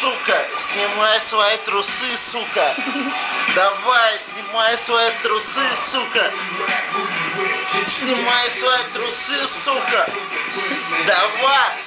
Сука, снимай свои трусы, сука. Давай, снимай свои трусы, сука. Снимай свои трусы, сука. Давай.